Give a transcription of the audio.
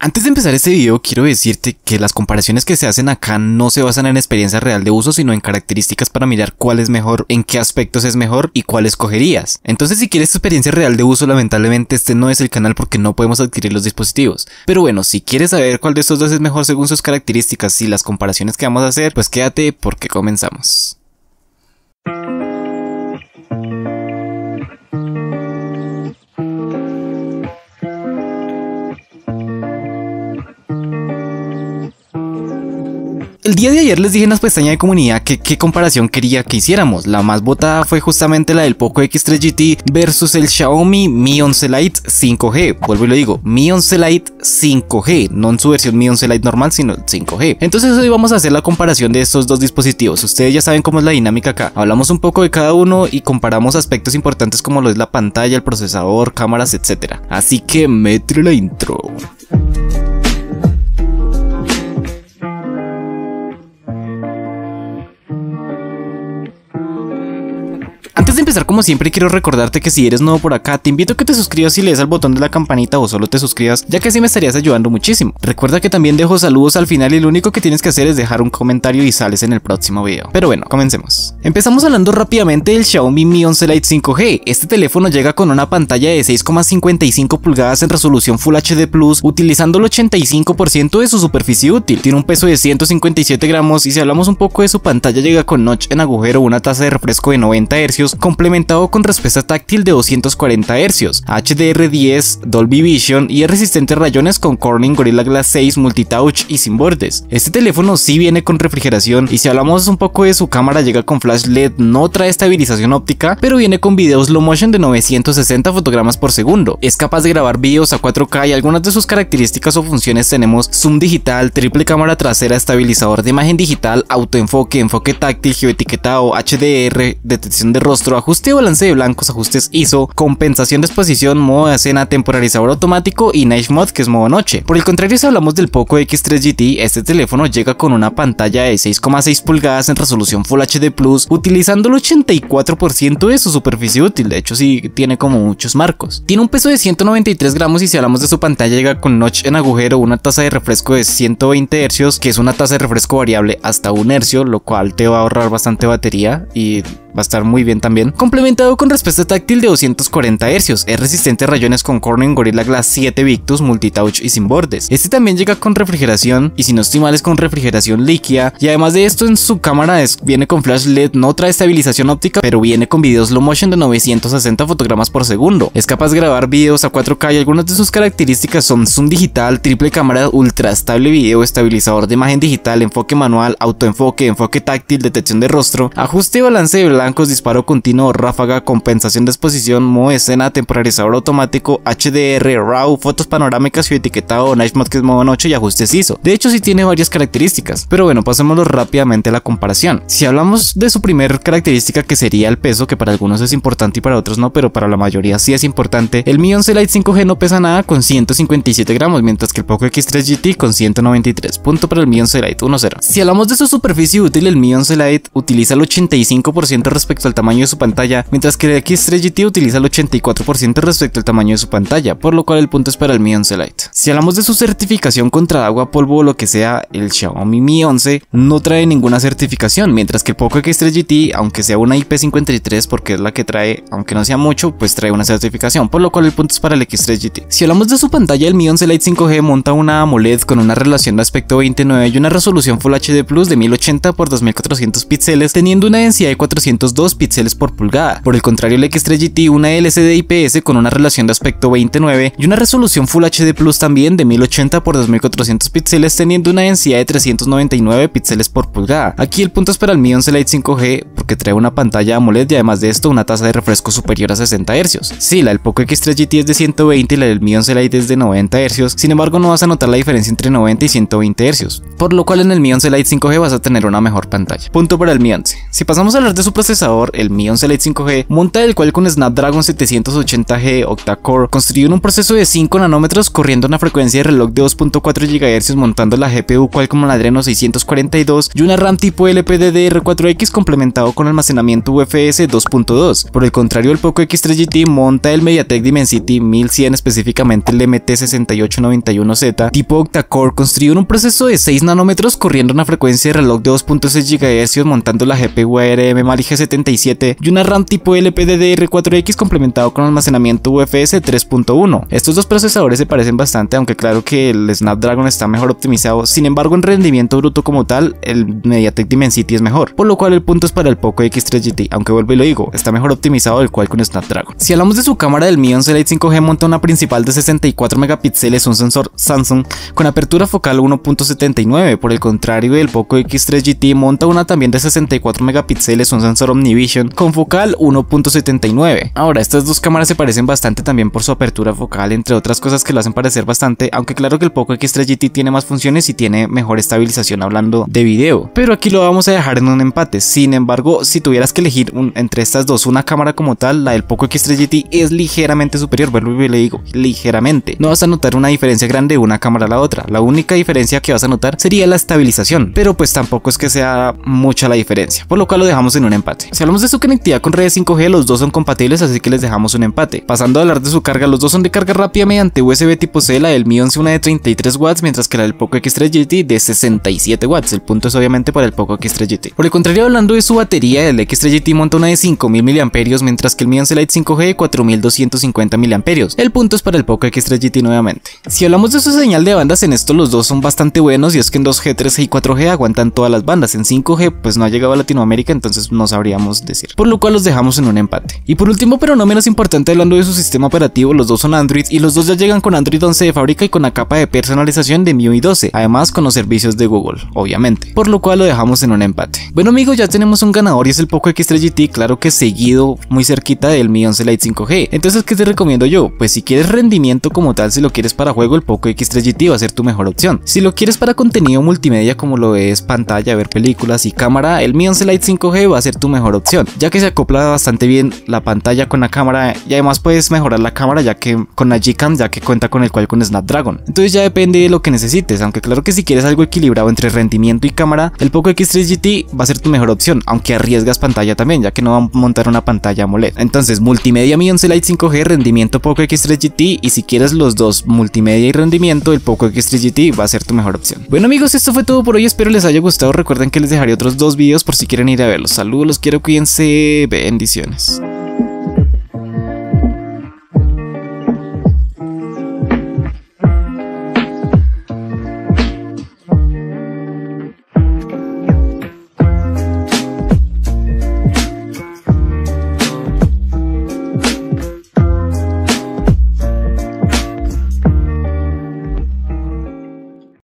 Antes de empezar este video quiero decirte que las comparaciones que se hacen acá no se basan en experiencia real de uso sino en características para mirar cuál es mejor, en qué aspectos es mejor y cuál escogerías. Entonces si quieres experiencia real de uso lamentablemente este no es el canal porque no podemos adquirir los dispositivos. Pero bueno, si quieres saber cuál de estos dos es mejor según sus características y las comparaciones que vamos a hacer, pues quédate porque comenzamos. El día de ayer les dije en las pestañas de comunidad que qué comparación quería que hiciéramos. La más votada fue justamente la del Poco X3 GT versus el Xiaomi Mi 11 Lite 5G. Vuelvo y lo digo, Mi 11 Lite 5G, no en su versión Mi 11 Lite normal, sino el 5G. Entonces hoy vamos a hacer la comparación de estos dos dispositivos. Ustedes ya saben cómo es la dinámica acá. Hablamos un poco de cada uno y comparamos aspectos importantes como lo es la pantalla, el procesador, cámaras, etc. Así que mete la intro. Como siempre, quiero recordarte que si eres nuevo por acá, te invito a que te suscribas y lees al botón de la campanita o solo te suscribas, ya que así me estarías ayudando muchísimo. Recuerda que también dejo saludos al final y lo único que tienes que hacer es dejar un comentario y sales en el próximo video. Pero bueno, comencemos. Empezamos hablando rápidamente del Xiaomi Mi 11 Lite 5G. Este teléfono llega con una pantalla de 6,55 pulgadas en resolución Full HD Plus, utilizando el 85% de su superficie útil. Tiene un peso de 157 gramos y si hablamos un poco de su pantalla llega con notch en agujero, una tasa de refresco de 90 Hz complementado con respuesta táctil de 240 Hz, HDR10, Dolby Vision y es resistente a rayones con Corning Gorilla Glass 6 Multitouch y sin bordes. Este teléfono sí viene con refrigeración y si hablamos un poco de su cámara llega con flash LED, no trae estabilización óptica, pero viene con videos slow motion de 960 fotogramas por segundo. Es capaz de grabar videos a 4K y algunas de sus características o funciones tenemos zoom digital, triple cámara trasera, estabilizador de imagen digital, autoenfoque, enfoque táctil, geoetiquetado, HDR, detección de rostro, ajuste y balance de blancos, ajustes ISO, compensación de exposición, modo de escena, temporalizador automático y Night Mode que es modo noche. Por el contrario, si hablamos del Poco X3 GT, este teléfono llega con una pantalla de 6,6 pulgadas en resolución Full HD Plus, utilizando el 84% de su superficie útil, de hecho sí tiene como muchos marcos. Tiene un peso de 193 gramos y si hablamos de su pantalla llega con notch en agujero, una tasa de refresco de 120 Hz, que es una tasa de refresco variable hasta un hercio, lo cual te va a ahorrar bastante batería y va a estar muy bien también. Complementado con respuesta táctil de 240 Hz, es resistente a rayones con Corning Gorilla Glass 7 Victus multitouch y sin bordes. Este también llega con refrigeración y si no estoy mal es con refrigeración líquida y además de esto en su cámara viene con flash LED, no trae estabilización óptica pero viene con videos slow motion de 960 fotogramas por segundo. Es capaz de grabar videos a 4K y algunas de sus características son zoom digital, triple cámara, ultra estable video, estabilizador de imagen digital, enfoque manual, autoenfoque, enfoque táctil, detección de rostro, ajuste y balance de blancos, disparo continuo, ráfaga, compensación de exposición, modo escena, temporalizador automático, HDR, RAW, fotos panorámicas y etiquetado, Night Mode que es modo noche y ajustes ISO. De hecho sí tiene varias características, pero bueno, pasémoslo rápidamente a la comparación. Si hablamos de su primer característica que sería el peso, que para algunos es importante y para otros no, pero para la mayoría sí es importante, el Mi 11 Lite 5G no pesa nada con 157 gramos, mientras que el Poco X3 GT con 193, punto para el Mi 11 Lite 1.0. Si hablamos de su superficie útil, el Mi 11 Lite utiliza el 85% respecto al tamaño de su pantalla, mientras que el X3 GT utiliza el 84% respecto al tamaño de su pantalla, por lo cual el punto es para el Mi 11 Lite. Si hablamos de su certificación contra agua, polvo o lo que sea, el Xiaomi Mi 11 no trae ninguna certificación, mientras que el Poco X3 GT, aunque sea una IP53 porque es la que trae, aunque no sea mucho, pues trae una certificación, por lo cual el punto es para el X3 GT. Si hablamos de su pantalla, el Mi 11 Lite 5G monta una AMOLED con una relación de aspecto 29 y una resolución Full HD Plus de 1080 x 2400 píxeles, teniendo una densidad de 402 píxeles por pulgada. Por el contrario, el X3 GT, una LCD IPS con una relación de aspecto 29 y una resolución Full HD Plus también de 1080 x 2400 píxeles, teniendo una densidad de 399 píxeles por pulgada. Aquí el punto es para el Mi 11 Lite 5G porque trae una pantalla AMOLED y además de esto una tasa de refresco superior a 60 Hz. Sí, la del Poco X3 GT es de 120 y la del Mi 11 Lite es de 90 Hz, sin embargo no vas a notar la diferencia entre 90 y 120 Hz, por lo cual en el Mi 11 Lite 5G vas a tener una mejor pantalla. Punto para el Mi 11. Si pasamos a hablar de su procesador, el Mi 11 Lite Lite 5G monta el cual con Snapdragon 780G octa-core construyó en un proceso de 5 nanómetros corriendo una frecuencia de reloj de 2.4 GHz montando la GPU Qualcomm Adreno 642 y una RAM tipo LPDDR4X complementado con almacenamiento UFS 2.2. Por el contrario, el Poco X3 GT monta el MediaTek Dimensity 1100 específicamente el MT6891Z tipo octa-core construido en un proceso de 6 nanómetros corriendo una frecuencia de reloj de 2.6 GHz montando la GPU ARM Mali G77 y una RAM tipo LPDDR4X complementado con almacenamiento UFS 3.1. Estos dos procesadores se parecen bastante, aunque claro que el Snapdragon está mejor optimizado, sin embargo en rendimiento bruto como tal, el MediaTek Dimensity es mejor, por lo cual el punto es para el Poco X3 GT, aunque vuelvo y lo digo, está mejor optimizado del cual con Snapdragon. Si hablamos de su cámara del Mi 11 Lite 5G monta una principal de 64 megapíxeles, un sensor Samsung con apertura focal 1.79, por el contrario el Poco X3 GT monta una también de 64 megapíxeles, un sensor Omnivision con focal 1.79. Ahora, estas dos cámaras se parecen bastante también por su apertura focal, entre otras cosas que lo hacen parecer bastante, aunque claro que el Poco X3 GT tiene más funciones y tiene mejor estabilización hablando de video. Pero aquí lo vamos a dejar en un empate. Sin embargo, si tuvieras que elegir entre estas dos una cámara como tal, la del Poco X3 GT es ligeramente superior, vuelvo y le digo, ligeramente. No vas a notar una diferencia grande de una cámara a la otra. La única diferencia que vas a notar sería la estabilización, pero pues tampoco es que sea mucha la diferencia, por lo cual lo dejamos en un empate. Si hablamos de su conectividad con redes 5G, los dos son compatibles, así que les dejamos un empate. Pasando a hablar de su carga, los dos son de carga rápida mediante USB tipo C, la del Mi 11 una de 33 watts, mientras que la del Poco X3 GT de 67 watts. El punto es obviamente para el Poco X3 GT. Por el contrario, hablando de su batería, el X3 GT monta una de 5000 mAh, mientras que el Mi 11 Lite 5G de 4250 mAh. El punto es para el Poco X3 GT nuevamente. Si hablamos de su señal de bandas, en esto los dos son bastante buenos y es que en 2G, 3G y 4G aguantan todas las bandas. En 5G pues no ha llegado a Latinoamérica, entonces no sabríamos decir. Por lo cual los dejamos en un empate. Y por último, pero no menos importante, hablando de su sistema operativo, los dos son Android y los dos ya llegan con Android 11 de fábrica y con la capa de personalización de MIUI 12, además con los servicios de Google, obviamente. Por lo cual lo dejamos en un empate. Bueno amigos, ya tenemos un ganador y es el Poco X3 GT, claro que seguido muy cerquita del Mi 11 Lite 5G. Entonces, ¿qué te recomiendo yo? Pues si quieres rendimiento como tal, si lo quieres para juego, el Poco X3 GT va a ser tu mejor opción. Si lo quieres para contenido multimedia como lo es pantalla, ver películas y cámara, el Mi 11 Lite 5G va a ser tu mejor opción, ya que se acopla bastante bien la pantalla con la cámara y además puedes mejorar la cámara ya que con la Gcam ya que cuenta con el cual con Snapdragon. Entonces ya depende de lo que necesites, aunque claro que si quieres algo equilibrado entre rendimiento y cámara, el Poco X3 GT va a ser tu mejor opción, aunque arriesgas pantalla también, ya que no va a montar una pantalla AMOLED. Entonces, multimedia Mi 11 Lite 5G, rendimiento Poco X3 GT y si quieres los dos, multimedia y rendimiento, el Poco X3 GT va a ser tu mejor opción. Bueno amigos, esto fue todo por hoy, espero les haya gustado, recuerden que les dejaré otros dos videos por si quieren ir a verlos. Saludos, los quiero, cuídense, bendiciones.